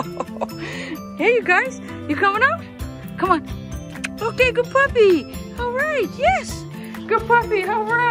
hey, you guys, you coming out? Come on. Okay, good puppy. All right, yes. Good puppy, all right.